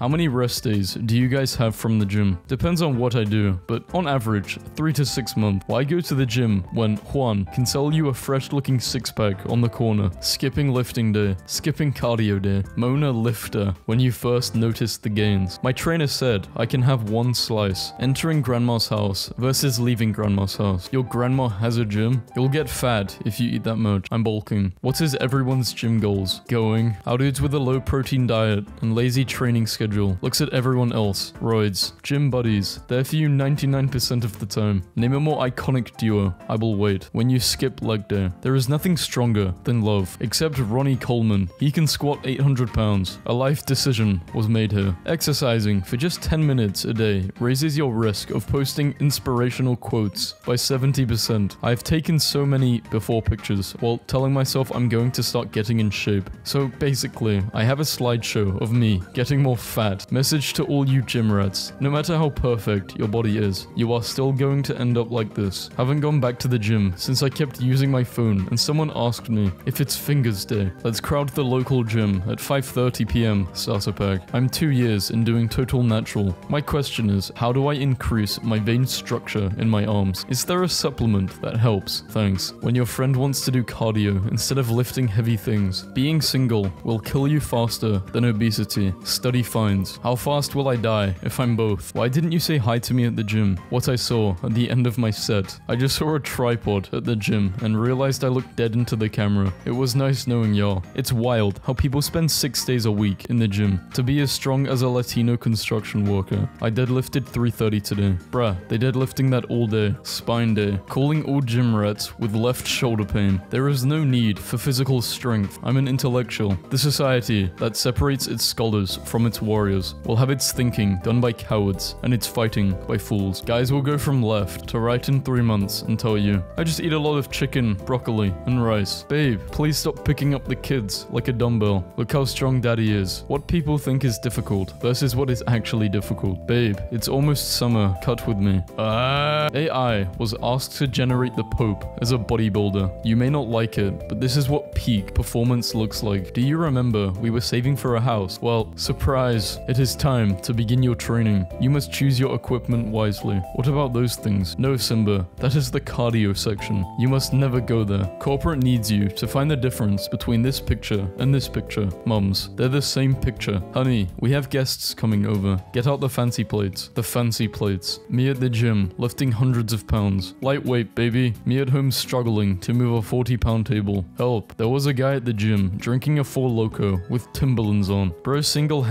How many rest days do you guys have from the gym? Depends on what I do, but on average, 3 to 6 months. Why go to the gym when Juan can sell you a fresh looking six pack on the corner, skipping lifting day, skipping cardio day, Mona lifter when you first noticed the gains? My trainer said I can have one slice, entering grandma's house versus leaving grandma's house. Your grandma has a gym, you'll get fat if you eat that much. I'm bulking. What is everyone's gym goals? Going. How dudes with a low protein diet and lazy training schedule looks at everyone else. Roids. Gym buddies. they're for you 99% of the time. Name a more iconic duo. I will wait. When you skip leg day. There is nothing stronger than love, except Ronnie Coleman. He can squat 800 pounds. A life decision was made here. Exercising for just 10 minutes a day raises your risk of posting inspirational quotes by 70%. I've taken so many before pictures while telling myself I'm going to start getting in shape. So basically, I have a slideshow of me getting more fat. Message to all you gym rats. No matter how perfect your body is, you are still going to end up like this. Haven't gone back to the gym since I kept using my phone and someone asked me if it's fingers day. Let's crowd the local gym at 5:30 p.m. starter pack. I'm 2 years in doing total natural. My question is, how do I increase my vein structure in my arms? Is there a supplement that helps? Thanks. When your friend wants to do cardio instead of lifting heavy things, being single will kill you faster than obesity. Study How fast will I die if I'm both? Why didn't you say hi to me at the gym? What I saw at the end of my set. I just saw a tripod at the gym and realized I looked dead into the camera. It was nice knowing y'all. It's wild how people spend six days a week in the gym to be as strong as a Latino construction worker. I deadlifted 330 today. Bruh, they deadlifting that all day. Spine day. Calling all gym rats with left shoulder pain. There is no need for physical strength. I'm an intellectual. The society that separates its scholars from its warriors will have its thinking done by cowards and its fighting by fools. Guys will go from left to right in three months and tell you, I just eat a lot of chicken, broccoli, and rice. Babe, please stop picking up the kids like a dumbbell. Look how strong daddy is. What people think is difficult versus what is actually difficult. Babe, it's almost summer. Cut with me. Ah. AI was asked to generate the Pope as a bodybuilder. You may not like it, but this is what peak performance looks like. Do you remember we were saving for a house? Well, surprise, it is time to begin your training. You must choose your equipment wisely. What about those things? No, Simba, that is the cardio section. You must never go there. Corporate needs you to find the difference between this picture and this picture. Mums, they're the same picture. Honey, we have guests coming over. Get out the fancy plates. The fancy plates. Me at the gym, lifting hundreds of pounds. Lightweight, baby. Me at home struggling to move a 40 pound table. Help. There was a guy at the gym drinking a 4 Loco with Timberlands on. Bro single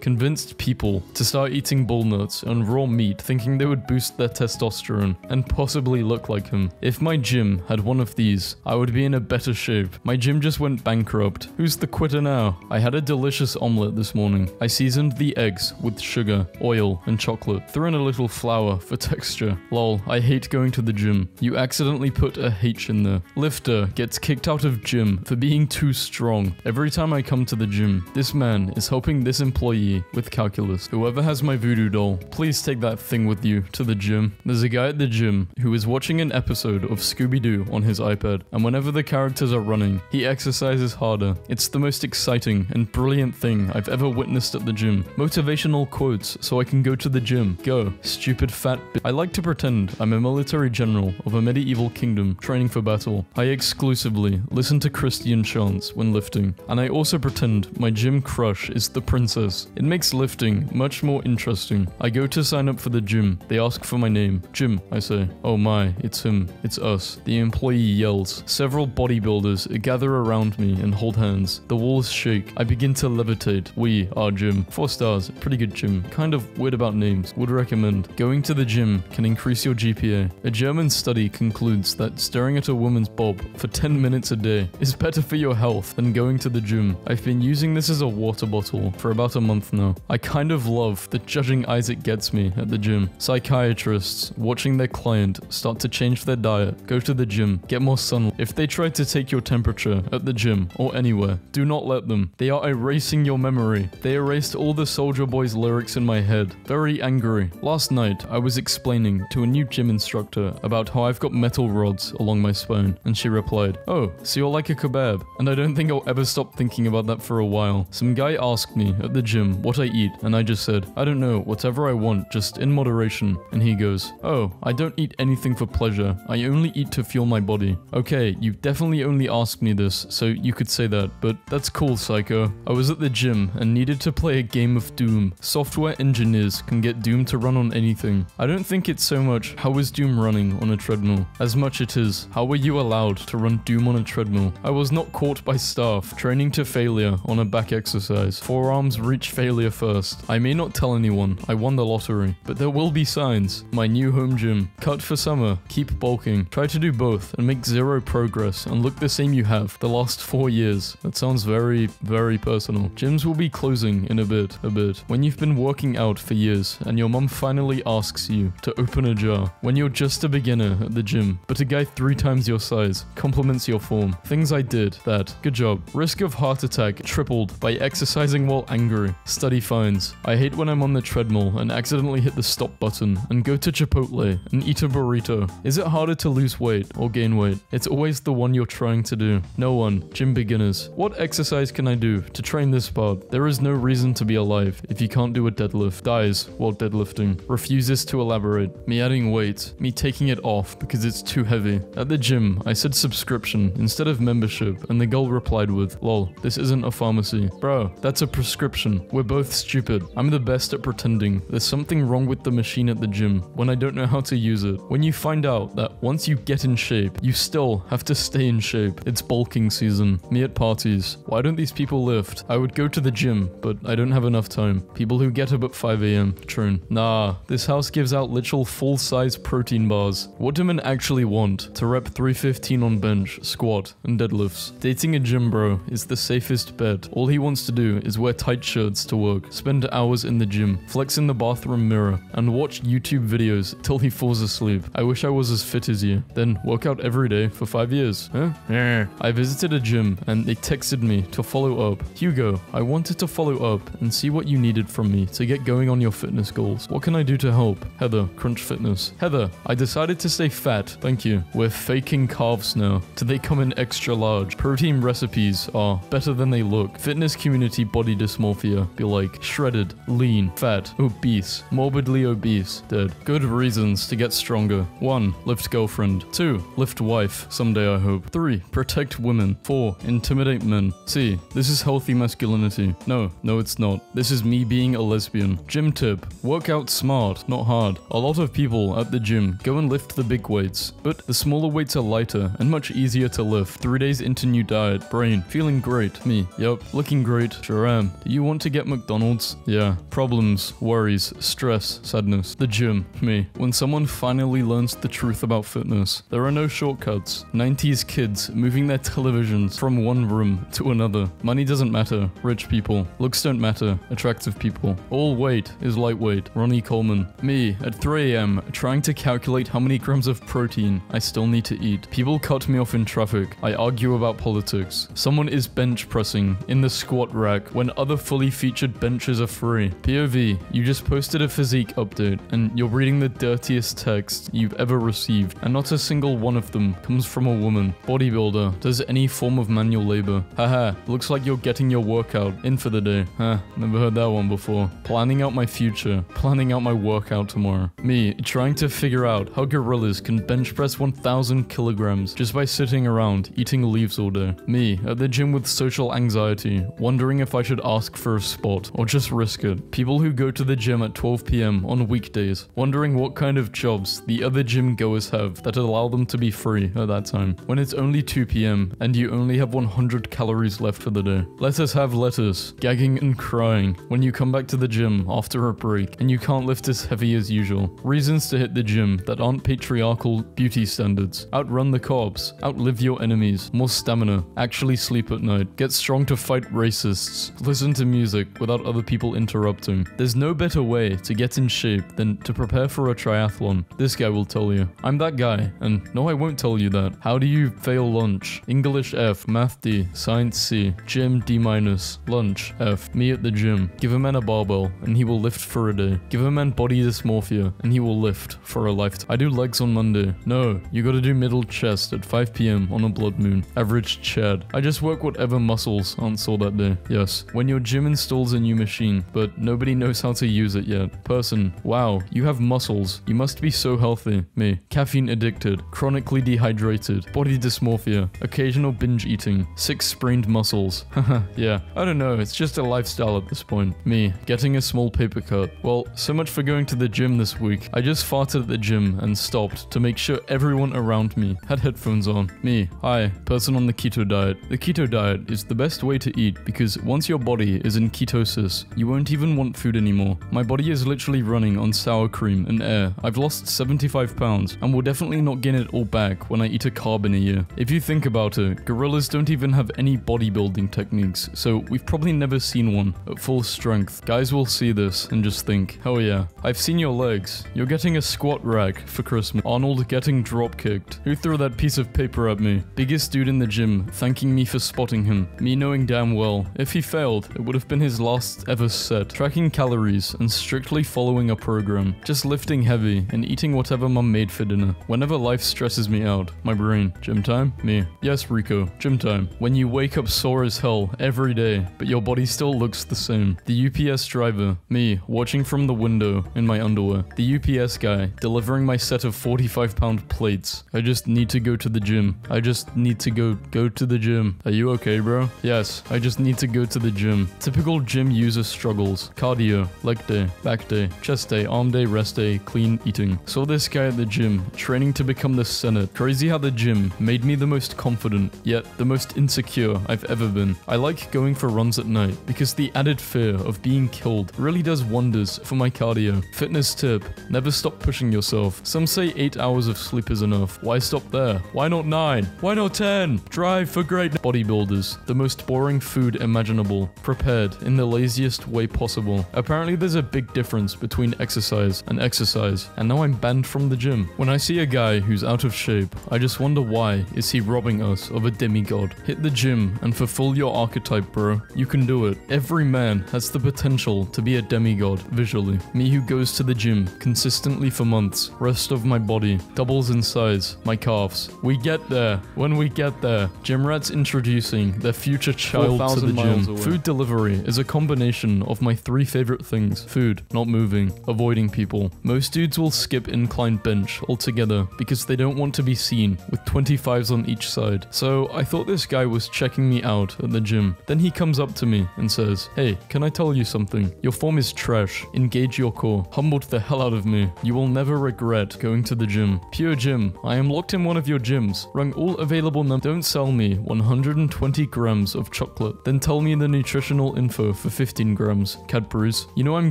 convinced people to start eating bull nuts and raw meat thinking they would boost their testosterone and possibly look like him. If my gym had one of these, I would be in a better shape. My gym just went bankrupt. Who's the quitter now? I had a delicious omelette this morning. I seasoned the eggs with sugar, oil, and chocolate. Threw in a little flour for texture. Lol, I hate going to the gym. You accidentally put a H in there. Lifter gets kicked out of gym for being too strong. Every time I come to the gym, this man is helping this employee with calculus. Whoever has my voodoo doll, please take that thing with you to the gym. There's a guy at the gym who is watching an episode of Scooby Doo on his iPad, and whenever the characters are running, he exercises harder. It's the most exciting and brilliant thing I've ever witnessed at the gym. Motivational quotes so I can go to the gym. Go, stupid fat bi- I like to pretend I'm a military general of a medieval kingdom training for battle. I exclusively listen to Christian chants when lifting, and I also pretend my gym crush is the princess. It makes lifting much more interesting. I go to sign up for the gym. They ask for my name. Jim, I say. Oh my, it's him. It's us. The employee yells. Several bodybuilders gather around me and hold hands. The walls shake. I begin to levitate. We are Jim. Four stars. Pretty good gym. Kind of weird about names. Would recommend. Going to the gym can increase your GPA. A German study concludes that staring at a woman's bob for 10 minutes a day is better for your health than going to the gym. I've been using this as a water bottle for about a month now. I kind of love the judging Isaac gets me at the gym. Psychiatrists watching their client start to change their diet, go to the gym, get more sunlight. If they try to take your temperature at the gym or anywhere, do not let them. They are erasing your memory. They erased all the Soulja Boy's lyrics in my head. Very angry. Last night, I was explaining to a new gym instructor about how I've got metal rods along my spine, and she replied, Oh, so you're like a kebab. And I don't think I'll ever stop thinking about that for a while. Some guy asked me at the gym what I eat, and I just said, I don't know, whatever I want, just in moderation. And he goes, Oh, I don't eat anything for pleasure. I only eat to fuel my body. Okay, you definitely only asked me this, so you could say that, but that's cool, Psycho. I was at the gym and needed to play a game of Doom. Software engineers can get Doom to run on anything. I don't think it's so much how is Doom running on a treadmill, as much as it is how were you allowed to run Doom on a treadmill. I was not caught by staff training to failure on a back exercise. Forearms reach failure first. I may not tell anyone I won the lottery, but there will be signs. My new home gym. Cut for summer. Keep bulking. Try to do both and make zero progress and look the same you have the last four years. That sounds very, very personal. Gyms will be closing in a bit, a bit. When you've been working out for years and your mum finally asks you to open a jar. When you're just a beginner at the gym, but a guy three times your size compliments your form. Things I did that. Good job. Risk of heart attack tripled by exercising while angry. Study finds. I hate when I'm on the treadmill and accidentally hit the stop button and go to Chipotle and eat a burrito. Is it harder to lose weight or gain weight? It's always the one you're trying to do. No one. Gym beginners. What exercise can I do to train this part? There is no reason to be alive if you can't do a deadlift. Dies while deadlifting. Refuses to elaborate. Me adding weight. Me taking it off because it's too heavy. At the gym, I said subscription instead of membership, and the girl replied with, lol, this isn't a pharmacy. Bro, that's a prescription. We're both stupid. I'm the best at pretending. There's something wrong with the machine at the gym when I don't know how to use it. When you find out that once you get in shape, you still have to stay in shape. It's bulking season. Me at parties. Why don't these people lift? I would go to the gym, but I don't have enough time. People who get up at 5 a.m. True. Nah, this house gives out literal full-size protein bars. What do men actually want? To rep 315 on bench, squat, and deadlifts. Dating a gym bro is the safest bet. All he wants to do is wear tight shirts to work, spend hours in the gym, flex in the bathroom mirror, and watch YouTube videos till he falls asleep. I wish I was as fit as you. Then work out every day for five years. Huh? Eh. I visited a gym and they texted me to follow up. Hugo, I wanted to follow up and see what you needed from me to get going on your fitness goals. What can I do to help? Heather, Crunch Fitness. Heather, I decided to stay fat. Thank you. We're faking calves now. Do they come in extra large? Protein recipes are better than they look. Fitness community body dysmorphia. Be like shredded, lean, fat, obese, morbidly obese, dead. Good reasons to get stronger. 1. Lift girlfriend. 2. Lift wife. Someday I hope. 3. Protect women. 4. Intimidate men. C. This is healthy masculinity. No, no it's not. This is me being a lesbian. Gym tip. Work out smart, not hard. A lot of people at the gym go and lift the big weights, but the smaller weights are lighter and much easier to lift. Three days into new diet, brain, feeling great. Me, yep, looking great, sure am. Do you want to get McDonald's? Yeah. Problems, worries, stress, sadness. The gym, me. When someone finally learns the truth about fitness, there are no shortcuts. 90s kids moving their televisions from one room to another. Money doesn't matter. Rich people. Looks don't matter. Attractive people. All weight is lightweight. Ronnie Coleman. Me, at 3 am, trying to calculate how many grams of protein I still need to eat. People cut me off in traffic. I argue about politics. Someone is bench pressing in the squat rack when other fully featured benches are free. POV, you just posted a physique update and you're reading the dirtiest text you've ever received, and not a single one of them comes from a woman. Bodybuilder, does any form of manual labor. Haha, looks like you're getting your workout in for the day. Huh, never heard that one before. Planning out my future, planning out my workout tomorrow. Me, trying to figure out how gorillas can bench press 1000 kilograms just by sitting around eating leaves all day. Me, at the gym with social anxiety, wondering if I should ask for a spot or just risk it. People who go to the gym at 12 pm on weekdays, wondering what kind of jobs the other gym goers have that allow them to be free at that time. When it's only 2 pm and you only have 100 calories left for the day. Let us have lettuce, gagging and crying when you come back to the gym after a break and you can't lift as heavy as usual. Reasons to hit the gym that aren't patriarchal beauty standards. Outrun the cops, outlive your enemies, more stamina, actually sleep at night, get strong to fight racists, listen to music without other people interrupting. There's no better way to get in shape than to prepare for a triathlon. This guy will tell you. I'm that guy, and no, I won't tell you that. How do you fail lunch? English F, Math D, Science C, Gym D minus, Lunch F. Me at the gym. Give a man a barbell, and he will lift for a day. Give a man body dysmorphia, and he will lift for a lifetime. I do legs on Monday. No, you gotta do middle chest at 5 pm on a blood moon. Average Chad. I just work whatever muscles aren't sore that day. Yes. When your gym installs a new machine, but nobody knows how to use it yet. Person, wow, you have muscles. You must be so healthy. Me, caffeine addicted, chronically dehydrated, body dysmorphia, occasional binge eating, six sprained muscles. Haha, yeah, I don't know, it's just a lifestyle at this point. Me, getting a small paper cut. Well, so much for going to the gym this week. I just farted at the gym and stopped to make sure everyone around me had headphones on. Me, hi, person on the keto diet. The keto diet is the best way to eat because once your body is in ketosis, you won't even want food anymore. My body is literally running on sour cream and air. I've lost 75 pounds and will definitely not gain it all back when I eat a carb in a year. If you think about it, gorillas don't even have any bodybuilding techniques, so we've probably never seen one at full strength. Guys will see this and just think, oh yeah, I've seen your legs. You're getting a squat rack for Christmas. Arnold getting drop kicked. Who threw that piece of paper at me? Biggest dude in the gym, thanking me for spotting him. Me knowing damn well, if he failed, it would have been his last ever set. Tracking calories and strictly following a program. Just lifting heavy and eating whatever mum made for dinner. Whenever life stresses me out, my brain. Gym time? Me. Yes, Rico. Gym time. When you wake up sore as hell every day, but your body still looks the same. The UPS driver. Me, watching from the window in my underwear. The UPS guy, delivering my set of 45 pound plates. I just need to go to the gym. I just need to go go to the gym. Are you okay, bro? Yes, I just need to go to the gym. Typical gym user struggles. Cardio, leg day, back day, chest day, arm day, rest day, clean eating. Saw this guy at the gym, training to become the Senate. Crazy how the gym made me the most confident, yet the most insecure I've ever been. I like going for runs at night because the added fear of being killed really does wonders for my cardio. Fitness tip, never stop pushing yourself. Some say 8 hours of sleep is enough. Why stop there? Why not 9? Why not 10? Drive for great bodybuilders. The most boring food imaginable, prepared in the laziest way possible. Apparently there's a big difference between exercise and exercise, and now I'm banned from the gym. When I see a guy who's out of shape, I just wonder why is he robbing us of a demigod? Hit the gym and fulfill your archetype, bro. You can do it. Every man has the potential to be a demigod visually. Me who goes to the gym consistently for months, rest of my body doubles in size, my calves. We get there. When we get there, gym rats introducing their future child to the gym. Food delivery is a combination of my three favorite things food, not moving, avoiding people. Most dudes will skip incline bench altogether because they don't want to be seen with 25s on each side. So I thought this guy was checking me out at the gym. Then he comes up to me and says, Hey, can I tell you something? Your form is trash. Engage your core. Humbled the hell out of me. You will never regret going to the gym. Pure Gym, I am locked in one of your gyms. Rung all available numbers. Don't sell me 120 grams of chocolate. Then tell me the nutritional info for 15 grams. Cadbury's. You know I'm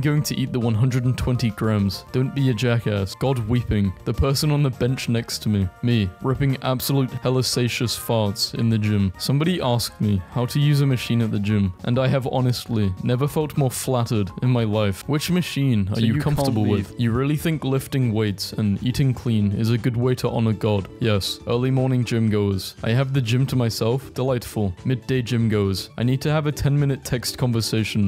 going to eat the 120 grams. Don't be a jackass. God weeping. The person on the bench next to me. Me, ripping absolute hellacious farts in the gym. Somebody asked me how to use a machine at the gym, and I have honestly never felt more flattered in my life. Which machine are So you, you comfortable with? You really think lifting weights and eating clean is a good way to honor God? Yes. Early morning gym goers. I have the gym to myself. Delightful. Midday gym goers. I need to have a 10 minute text conversation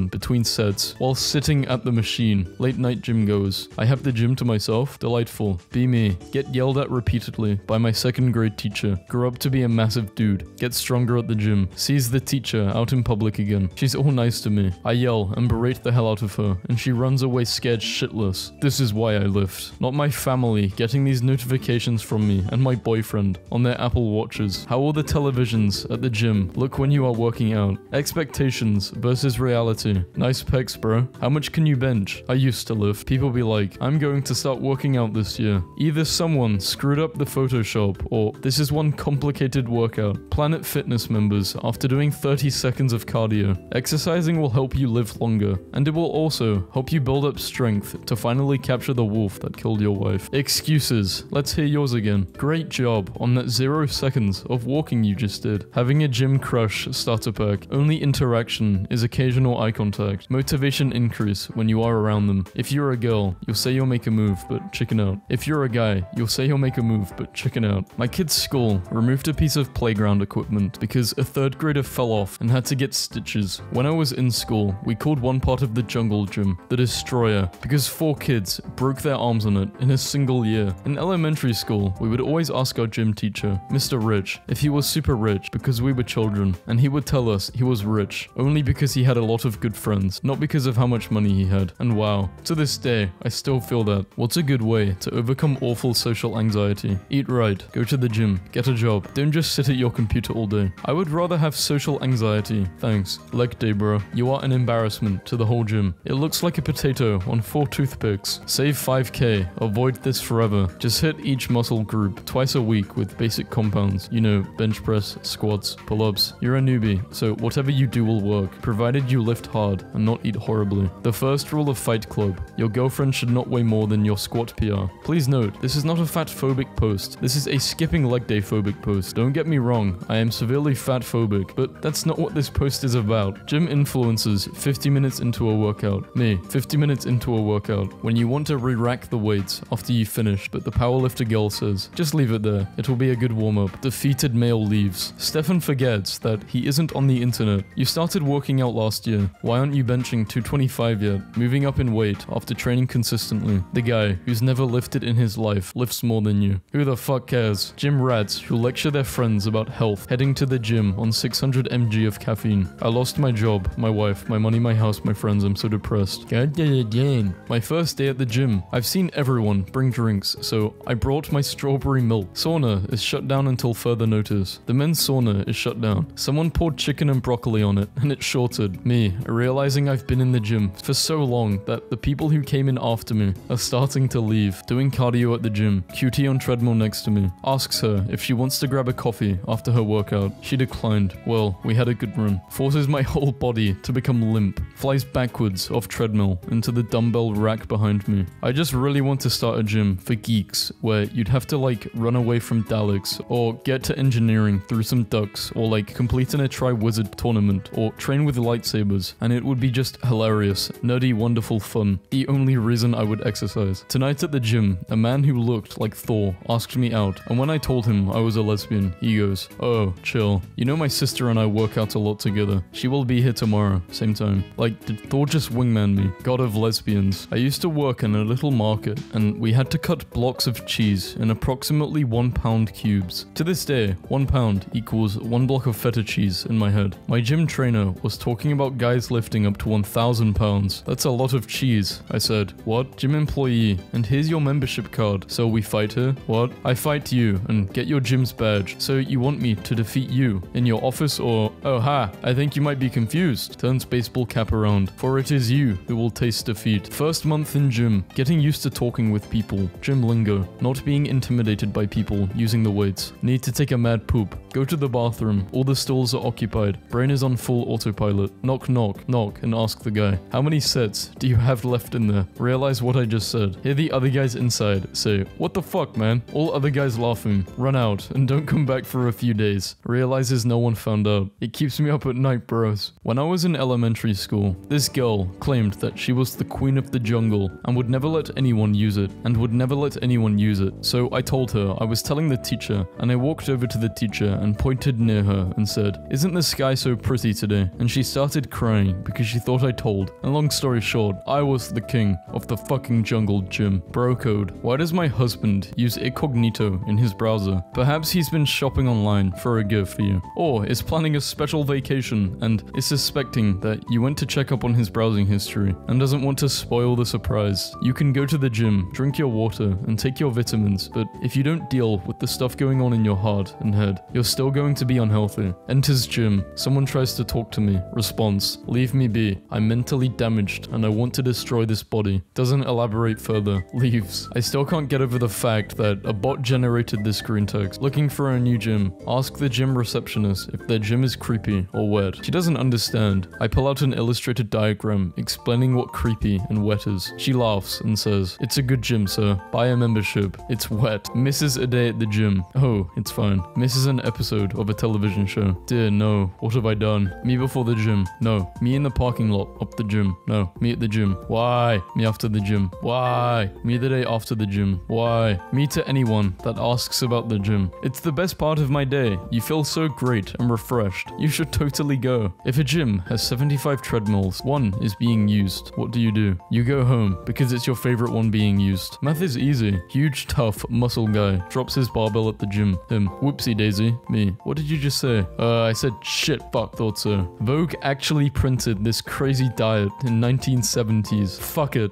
between sets while sitting at the machine. Late night gym goes. I have the gym to myself. Delightful. Be me. Get yelled at repeatedly by my second grade teacher. Grow up to be a massive dude. Get stronger at the gym. Sees the teacher out in public again. She's all nice to me. I yell and berate the hell out of her, and she runs away scared shitless. This is why I lift. Not my family getting these notifications from me and my boyfriend on their Apple Watches. How will the televisions at the gym look when you are working out? Expectations versus reality. Nice pecs, bro. How much can you bench? I used to lift. People be like, I'm going to start working out this year. Either someone screwed up the Photoshop or this is one complicated workout. Planet Fitness members, after doing 30 seconds of cardio, exercising will help you live longer, and it will also help you build up strength to finally capture the wolf that killed your wife. Excuses. Let's hear yours again. Great job on that zero seconds of walking you just did. Having a gym crush starter pack. Only interaction is occasional eye contact. Motivation increase when you are around them. If you're a girl, you'll say you'll make a move, but chicken out. If you're a guy, you'll say you'll make a move, but chicken out. My kid's school removed a piece of playground equipment because a third grader fell off and had to get stitches. When I was in school, we called one part of the jungle gym the Destroyer because four kids broke their arms on it in a single year. In elementary school, we would always ask our gym teacher, Mr. Rich, if he was super rich because we were children, and he would tell us he was rich only because he had a lot of good friends, not because of how much money he had. And wow, to this day, I still feel that. What's a good way to overcome awful social anxiety? Eat right, go to the gym, get a job. Don't just sit at your computer all day. I would rather have social anxiety. Thanks. Leg day, bro. You are an embarrassment to the whole gym. It looks like a potato on four toothpicks. Save 5k. Avoid this forever. Just hit each muscle group twice a week with basic compounds. You know, bench press, squats, pull ups. You're a newbie, so whatever you do will work, provided you lift hard and not eat horribly. The first rule of Fight Club your girlfriend should not weigh more than your squat PR. Please note, this is not a fat phobic post. This is a skipping leg day phobic post. Don't get me wrong, I am severely fat phobic, but that's not what this post is about. Gym influencers 50 minutes into a workout. Me, 50 minutes into a workout. When you want to re rack the weights after you finish, but the powerlifter girl says, just leave it there. It will be a good warm up. Defeated male leaves. Stefan forgets that he isn't on the internet. You started working out last year. Why aren't you benching 225 yet? Moving up in weight after training consistently. The guy who's never lifted in his life lifts more than you. Who the fuck cares? Gym rats who lecture their friends about health, heading to the gym on 600 mg of caffeine. I lost my job, my wife, my money, my house, my friends. I'm so depressed. God damn. My first day at the gym. I've seen everyone bring drinks, so I brought my strawberry milk. Sauna is shut down until further notice. The men's sauna is shut down. Someone poured chicken and broccoli on it, and it shorted. Me, realizing I've been in the gym for so long that the people who came in after me are starting to leave, doing cardio at the gym. QT on treadmill next to me. Asks her if she wants to grab a coffee after her workout. She declined. Well, we had a good run. Forces my whole body to become limp. Flies backwards off treadmill into the dumbbell rack behind me. I just really want to start a gym for geeks where you'd have to like run away from Daleks or get to engineering through some ducks or like complete an a Triwizard tournament or train with lightsabers and it would be just hilarious, nerdy, wonderful fun. The only reason I would exercise. Tonight at the gym, a man who looked like Thor asked me out and when I told him I was a lesbian, he goes, Oh, chill. You know my sister and I work out a lot together. She will be here tomorrow, same time. Like, did Thor just wingman me? God of lesbians. I used to work in a little market and we had to cut blocks of cheese in approximately one pound cubes. To this day, one pound equals one block of feta cheese in my head. My gym trainer was talking about guys lifting up to 1,000 pounds. That's a lot of cheese. I said, What? Gym employee, and here's your membership card. So we fight her? What? I fight you and get your gym's badge. So you want me to defeat you in your office or. Oh ha, I think you might be confused. Turns baseball cap around. For it is you who will taste defeat. First month in gym, getting used to talking with people. Gym lingo. Not being intimidated by people using the weights. Need to take a mad poop. Go to the bathroom. All the stalls are occupied. Brain is on full autopilot. Knock, knock, knock, and ask the guy, How many sets do you have left in there? Realize what I just said. Hear the other guys inside say, What the fuck, man? All other guys laughing. Run out and don't come back for a few days. Realizes no one found out. It keeps me up at night, bros. When I was in elementary school, this girl claimed that she was the queen of the jungle and would never let anyone use it, and would never let anyone use it. So I told her I was telling the teacher, and I walked over to the teacher and pointed near her and said, Isn't the sky so pretty today? And she started crying because she thought I told. And long story short, I was the king of the fucking jungle gym. Bro code. Why does my husband use incognito in his browser? Perhaps he's been shopping online for a gift for you. Or is planning a special vacation and is suspecting that you went to check up on his browsing history and doesn't want to spoil the surprise. You can go to the gym, drink your water, and take your vitamins, but if you don't deal with the stuff going on in your heart and head, you're still going to be unhealthy. Enters gym. Someone tries to talk to me. Response. Leave me be. I'm mentally damaged and I want to destroy this body. Doesn't elaborate further. Leaves. I still can't get over the fact that a bot generated this green text. Looking for a new gym. Ask the gym receptionist if their gym is creepy or wet. She doesn't understand. I pull out an illustrated diagram explaining what creepy and wet is. She laughs and says, It's a good gym, sir. Buy a membership. It's wet. Misses a day at the gym. Oh, it's fine. Misses an episode of a television show. Dear no. What have I done? Me before the gym. No. Me in the parking lot up the gym. No. Me at the gym. Why? Me after the gym. Why? Me the day after the gym. Why? Me to anyone that asks about the gym. It's the best part of my day. You feel so great and refreshed. You should totally go. If a gym has 75 treadmills, one is being used. What do you do? You go home because it's your favorite one being used. Math is easy. Huge, tough, muscle guy drops his barbell at the gym. Him. Whoopsie daisy. Me. What did you just say? Uh, I said shit, fuck, thought so. Vogue actually printed this crazy diet in 1970s. Fuck it.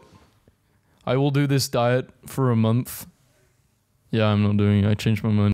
I will do this diet for a month. Yeah, I'm not doing it. I changed my mind.